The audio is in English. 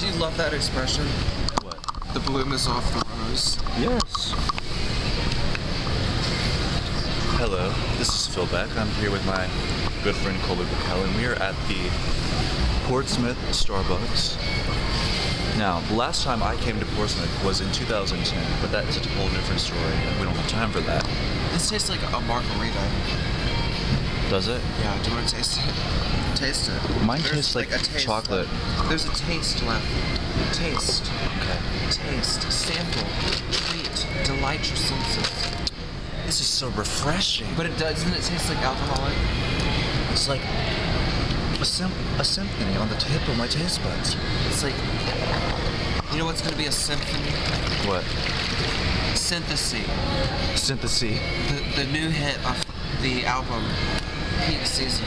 Do you love that expression? What? The bloom is off the rose. Yes. Hello, this is Phil Beck. I'm here with my good friend Colby Bacall, and we are at the Portsmouth Starbucks. Now, the last time I came to Portsmouth was in 2010, but that's a whole different story, and we don't have time for that. This tastes like a margarita. Does it? Yeah, do you want to taste it? Taste it. Mine There's tastes like a taste chocolate. left. There's a taste left. Taste. Okay. Taste. Sample. Treat. Delight your senses. This is so refreshing. But it does, doesn't it taste like alcoholic? It's like a, sym- a symphony on the tip of my taste buds. It's like, you know what's going to be a symphony? What? Synthesis. Synthesis. The, the new hit of the album Peak Season.